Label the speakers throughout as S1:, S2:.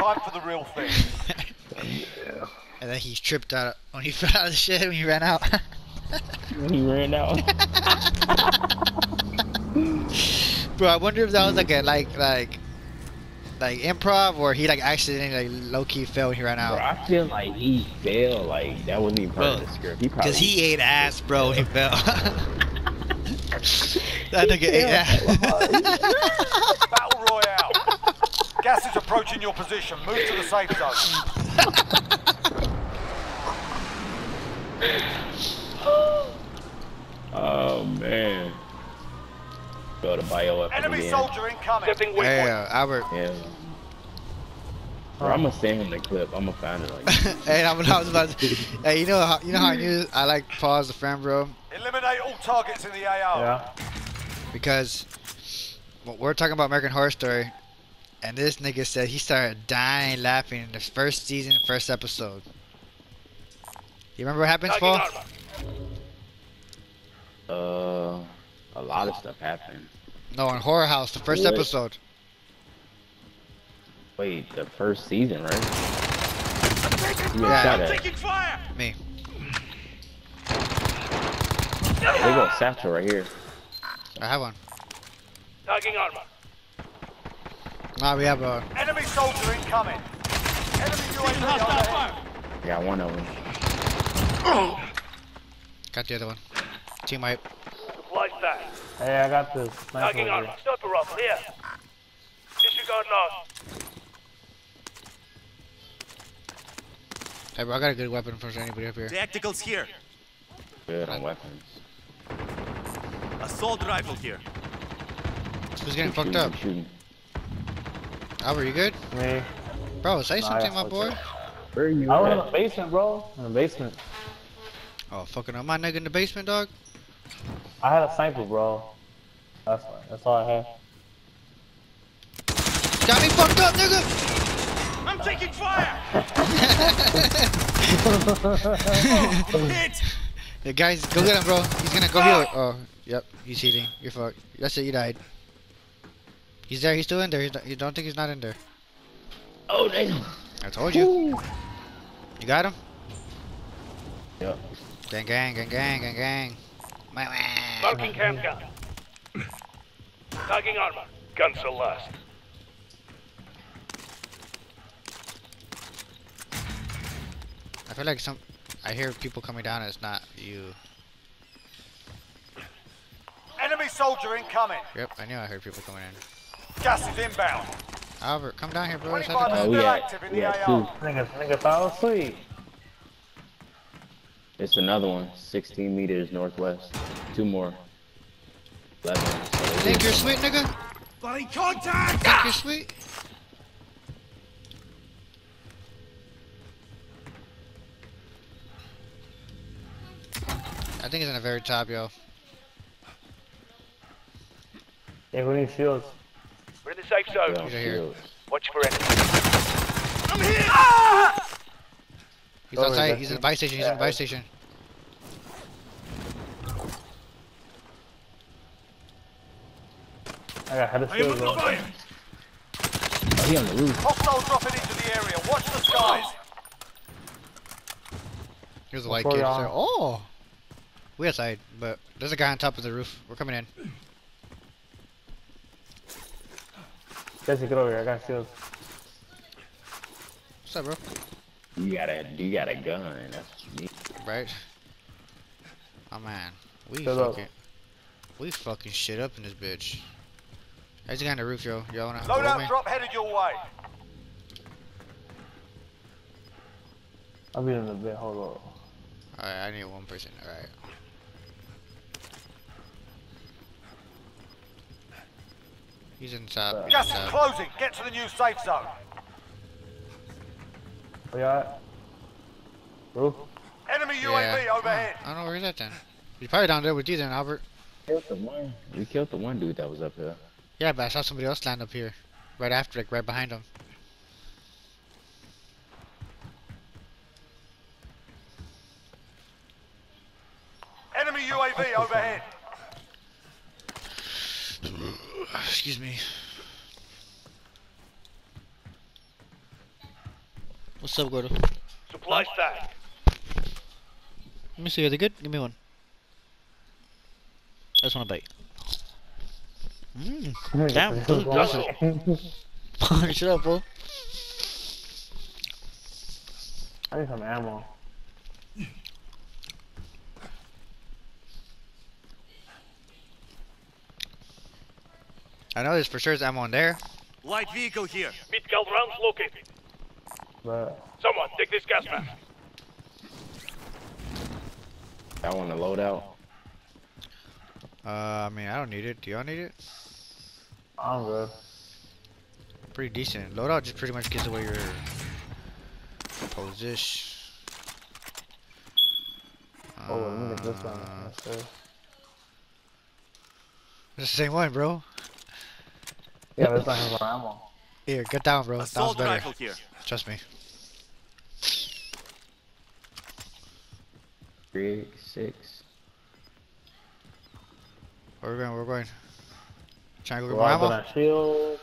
S1: time for the real thing.
S2: Yeah.
S3: And then he tripped out when he fell out of the shit when he ran out.
S4: When he ran out.
S3: Bro, I wonder if that was like a like like like improv or he like accidentally like low key fell when he ran out. Bro.
S4: I feel like he fell. Like that wasn't even part of the script. He probably
S3: Cause he ate ass, bro. when He fell. that nigga ate ass.
S1: Battle Gas is approaching your position. Move to the safe zone.
S4: Oh man. Go to bio weapon
S1: Enemy
S4: again.
S1: soldier incoming.
S5: Setting
S3: hey, uh, Albert.
S4: Yeah. Bro, I'm gonna send him the clip. I'm gonna find it. Like,
S3: hey, I'm, I was about to, Hey, you know how you know how I knew I like pause the friend, bro,
S1: Eliminate all targets in the AO.
S2: Yeah.
S3: because well, we're talking about American Horror Story, and this nigga said he started dying laughing in the first season, first episode. You remember what happens,
S5: Tagging
S3: Paul?
S4: uh, a lot of stuff happened.
S3: No, in Horror House, the first
S4: What?
S3: episode.
S4: Wait, the first season, right? You
S3: Yeah.
S4: shot at.
S1: Taking fire.
S3: Me.
S4: They go satchel right here.
S3: I have one.
S5: Tagging armor.
S3: Nah, we have a.
S1: Enemy soldier incoming. Enemy UAV overhead.
S4: I got one of them.
S3: Got the other one. Team wipe.
S5: Like that.
S2: Hey, I got this. Nice
S5: Tagging
S2: one.
S5: armor. Sniper rifle here. Disregard loss.
S3: Hey, bro, I got a good weapon for anybody up here.
S6: Tacticals here.
S4: Good on weapons.
S6: Assault rifle here.
S3: Who's getting
S4: Keep
S3: fucked
S4: shooting,
S3: up?
S4: keep shooting.
S3: Albert, you good?
S2: Me.
S3: Bro, say
S2: Nah,
S3: something, my boy.
S4: Where are you
S2: I was in the basement, bro. In the basement.
S3: Oh, fucking up my nigga in the basement, dog.
S2: I had a sniper, bro. That's that's all I had.
S3: Got me fucked up, nigga.
S1: I'm taking fire.
S6: Hit!
S3: Yeah, guys, go get him, bro. He's gonna go heal. Oh, yep, he's healing. You're fucked. That's it, you died. He's there, he's still in there. He's not- You don't think he's not in there?
S4: Oh damn.
S3: I told you. You got him?
S4: Yep.
S3: Gang, gang, gang, gang, gang, gang. Wah, wah.
S5: Smoking cam gun. Tagging armor. Guns are last.
S3: I feel like some. I hear people coming down. and It's not you.
S1: Enemy soldier incoming.
S3: Yep, I knew I heard people coming in.
S1: Gas is inbound.
S3: Albert, come down here, bro. Let's have
S1: 25
S3: a-
S4: Oh,
S1: still
S4: we got, we
S1: the
S4: two.
S2: Nigga, nigga fell asleep.
S4: It's another one. 16 meters northwest. Two more. 11. So
S3: Think you're sweet, nigga?
S6: Bloody contact!
S3: Think you're sweet? I think it's in the very top, yo.
S2: Yeah, who needs shields?
S5: We're in the safe zone.
S4: yeah,
S3: He's right here.
S5: Watch for enemies.
S6: I'm hit! Ah!
S3: He's
S2: Oh,
S3: outside.
S2: that's
S3: He's in the
S2: it.
S3: buy station. He's in the buy station.
S2: I got head of
S6: I am
S2: shields,
S6: under
S2: bro.
S6: fire!
S4: Oh, he on the roof.
S1: Hostile dropping into the area. Watch the skies.
S3: Here's a white
S2: What's
S3: kid.
S2: going
S3: So,
S2: on?
S3: oh! We outside, but there's a guy on top of the roof. We're coming in.
S2: Jesse, get over here. I got shields.
S3: What's up, bro?
S4: You got a, you got a gun. That's unique.
S3: Right? Oh man, we
S2: Shut up.
S3: fucking, we fucking shit up in this bitch. There's a guy on the roof, yo. Y'all wanna go with
S1: Loadout
S3: me?
S1: drop headed your way.
S2: I'll be in the bed. Hold on.
S3: Alright, I need one person. Alright. He's in top. he's
S1: Gas is closing. Get to the new safe zone.
S2: Where you at? Roof?
S1: Enemy
S3: Yeah.
S1: UAV
S3: Oh,
S1: overhead.
S3: I don't know where he's at then. He's probably down there with you then, Albert.
S4: Killed the one. We killed the one dude that was up here.
S3: Yeah, but I saw somebody else land up here. Right after, like right behind him.
S1: Enemy UAV overhead.
S3: Excuse me. What's up, Gordo?
S5: Supply stack.
S3: Let me see. Are they good? Give me one. I just want to bite. Mmm. Damn, food delicious. Shut up, bro.
S2: I need some ammo.
S3: I know there's for sure is ammo in there.
S6: Light vehicle here.
S5: Mid gal rounds located.
S2: But
S5: Someone take this gas mask.
S4: I want to load out.
S3: Uh, I mean, I don't need it. Do y'all need it?
S2: I'm good.
S3: Pretty decent. Loadout just pretty much gives away your position.
S2: Oh, let me get this one.
S3: Uh,
S2: That's good.
S3: It's the same one, bro.
S2: Yeah, this one has more ammo.
S3: Here, get down, bro. That was better.
S6: rifle here.
S3: Trust me.
S4: Three, six.
S3: Where we going? Where we going? Trying to go get
S2: We're
S3: more ammo?
S2: gonna shield.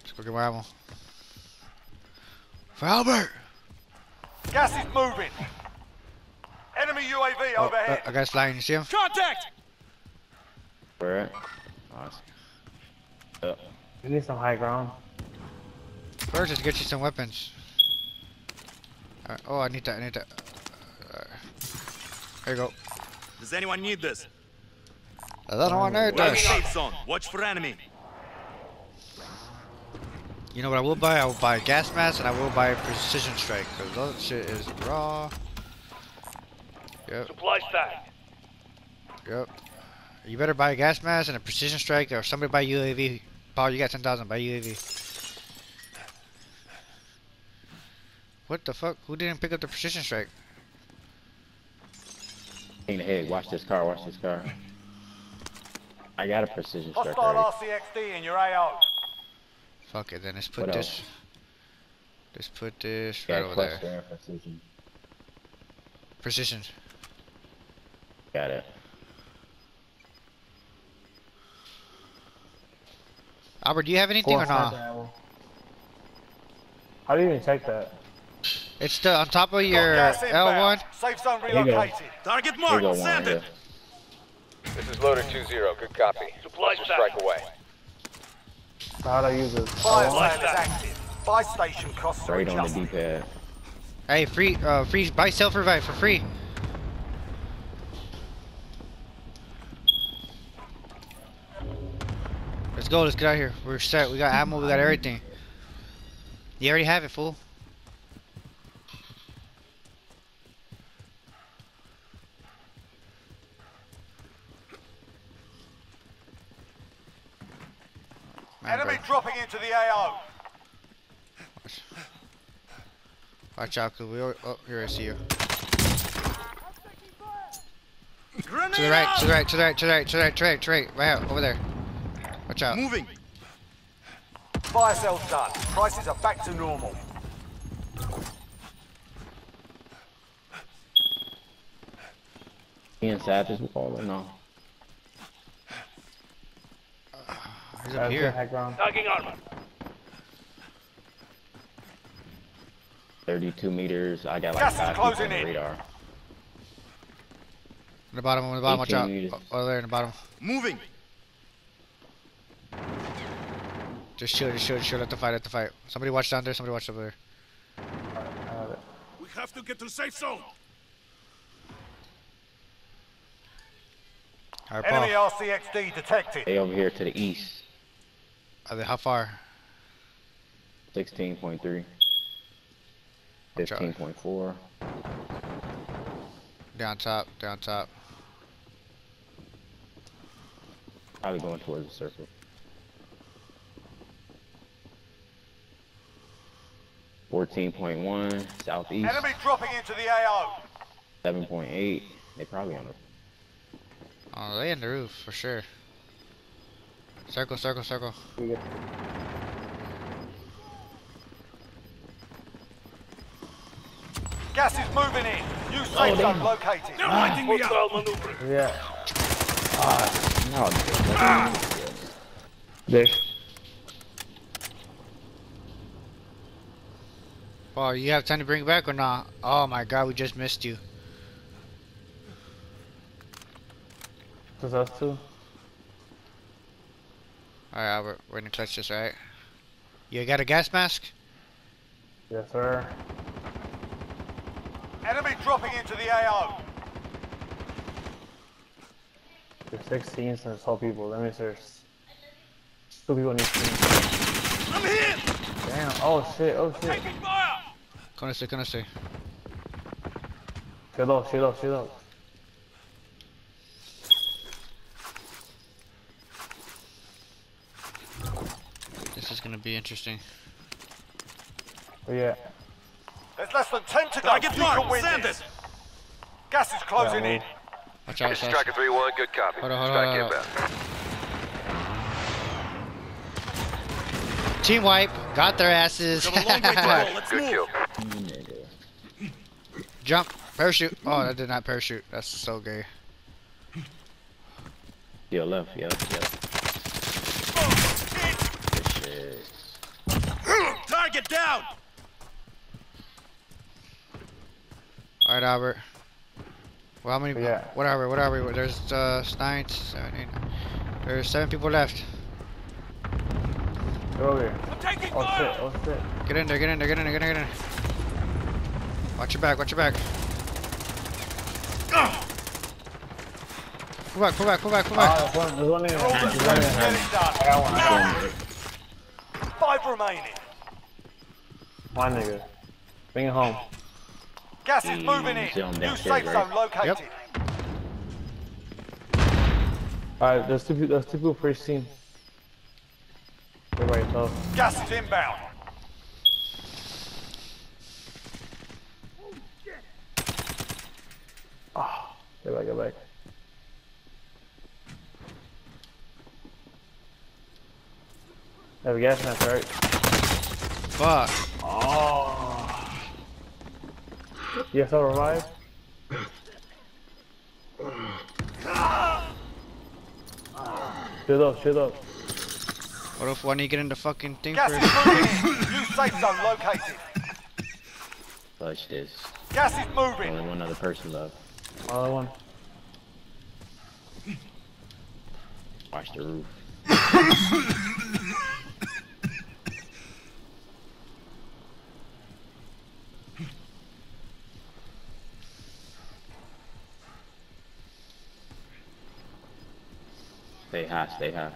S3: Let's go get more ammo. For Albert!
S1: Gas is moving. Enemy UAV
S3: Oh, uh,
S1: overhead.
S3: a guy's flying. You see him?
S6: Contact!
S4: Where Nice. Awesome. Up.
S2: We need some high ground.
S3: First, let's get you some weapons. Uh, oh, I need that. I need that. Uh, there you go.
S6: Does anyone need this?
S3: I don't
S6: We're in
S3: does.
S6: safe zone. Watch for enemy.
S3: You know what I will buy? I will buy a gas mask and I will buy a precision strike because that shit is raw. Yep,
S5: Supply stack.
S3: yep. You better buy a gas mask and a precision strike or somebody buy UAV. Paul, you got 10,000, buy UAV. What the fuck? Who didn't pick up the precision strike?
S4: In the head. Watch this car. Watch this car. I got a precision strike.
S1: Hostile
S4: already.
S1: RCXD in your AO.
S3: Fuck it, then let's put
S4: What
S3: this.
S4: else?
S3: Let's put this right over
S4: cluster
S3: there.
S4: and precision.
S3: Precision.
S4: Got it.
S3: Albert, do you have anything or not?
S2: ammo. How do you even check that?
S3: It's the on top of your. L1.
S1: Safe zone
S2: you
S1: relocated.
S6: Target
S4: Here you
S6: marked. Send it.
S7: This is loader 2-0. Good copy.
S5: Supply
S7: Cluster
S5: stack.
S7: strike away.
S2: So how do I use this?
S1: Fire
S2: Oh,
S1: is active. Buy station costs are
S4: Right on the
S1: adjusted.
S4: D-pad.
S3: Hey, free, uh, free, buy self revive for free. Go. Let's get out of here. We're set. We got ammo. We got everything. You already have it, fool.
S1: Enemy dropping into the AO.
S3: Watch out, cause we. al- Oh, here I see you. To the right. To the right. To the right. To the right. To the right. To the right. To the right. Right out. Over there. Watch out.
S6: Moving.
S1: Fire sale's done. Prices are back to normal.
S4: He inside this wall or no?
S3: Uh,
S2: he's
S3: up here.
S2: high ground.
S5: Armor.
S4: 32 meters. I got like
S1: Gas is
S4: five people on
S1: closing
S4: the
S1: in.
S4: radar.
S3: In the bottom. In the bottom. Watch out.
S4: meters.
S3: Over there in the bottom.
S6: Moving.
S3: Just chill. Just chill. Just chill. Let the fight. Let the fight. Somebody watch down there. Somebody watch over there.
S2: I.
S6: We have to get to safe zone.
S3: All right,
S1: Enemy
S3: Paul.
S1: RCXD detected.
S4: They over here to the east.
S3: Are they, how far?
S4: 16.3. 15.4.
S3: Down top. Down top.
S4: Probably going towards the circle. Fourteen point one southeast.
S1: Enemy dropping into the AO.
S4: Seven point eight. They probably on the
S3: Oh, they in the roof for sure. Circle. Circle. Circle.
S2: We get
S1: Gas is moving in. New oh, safe zone located.
S6: They're lighting me up.
S5: Hostile maneuvering.
S2: yeah.
S4: Ah, no. Ah.
S2: This.
S3: Oh, you have time to bring it back or not? Oh my god, we just missed you.
S2: Just us two.
S3: Alright, Albert, we're gonna clutch this, right? You got a gas mask?
S2: Yes, sir.
S1: Enemy dropping into the AO.
S2: There's 16 since 12 people. Let me search. Two people need to.
S6: I'm here!
S2: Damn. Oh shit. Oh shit.
S6: Taking fire!
S3: Con este, con este.
S2: Shield up. Shield up. Shield up.
S3: This is gonna be interesting.
S2: Oh yeah.
S1: There's less than 10 to go.
S6: Target
S1: you can
S6: marked!
S1: win
S6: Send
S1: this.
S6: it!
S1: Gas is closing
S2: Yeah,
S1: in.
S3: Watch out,
S7: This is
S3: Sauce.
S7: Striker 3-1, good copy.
S3: Hold on, hold on,
S7: Strike
S3: hold on.
S7: inbound.
S3: Team wipe, got their asses.
S6: Got a long way to go. Let's
S7: Good
S6: move.
S3: Jump, parachute. Oh, that did not parachute. That's so gay.
S4: Yo, left. Yo, yep. Good shit.
S6: Target down!
S3: All right, Albert. Well, how many?
S2: Yeah.
S3: What are we? What are we? There's uh, nine, seven, eight. There's seven people left.
S2: Get over here.
S6: I'm taking
S2: Oh shit.
S6: fire!
S2: Oh shit.
S3: Get in there. Get in there. Get in there. Get in there. Get in there. Watch your back. Watch your back. Pull back. Pull back. Pull back. Pull back.
S2: Ah, there's one. There's one in there.
S1: All that's
S2: There's one in there. I got one. I got one.
S1: Five remaining.
S2: One nigga. Bring it home.
S1: Gas is moving in.
S4: Zone
S1: New safe
S4: right?
S1: zone located.
S3: Yep.
S2: Alright, there's two people. There's two people per team. Stay by yourself.
S1: Gas is inbound.
S2: Get back. Get back. Have a gas mask, right?
S3: Fuck. Ah.
S2: Oh. Yes, I'll revive. Shield up, shield up.
S3: What if when you get into the fucking thing
S1: Gas
S3: first?
S1: is moving in. New safe zone located.
S4: Clutch this.
S1: Gas is moving.
S4: Only one other person left.
S2: Another one.
S4: Watch the roof. Stay high, stay high.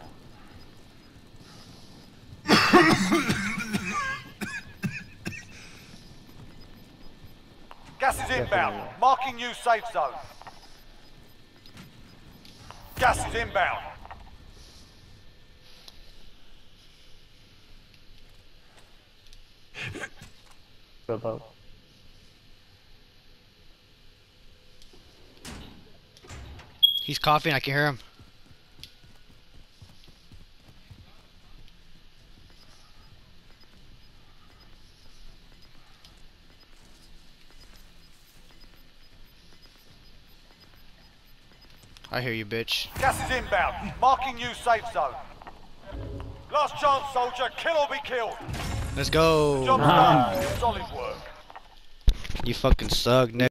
S1: Gas is inbound. Marking new safe zone. Gas is inbound.
S2: Shield up.
S3: He's coughing. I can hear him. I hear you, bitch.
S1: Gas is inbound. Marking you safe zone. Last chance, soldier. Kill or be killed.
S3: Let's go.
S1: Job done. Solid work.
S3: You fucking suck, nigga.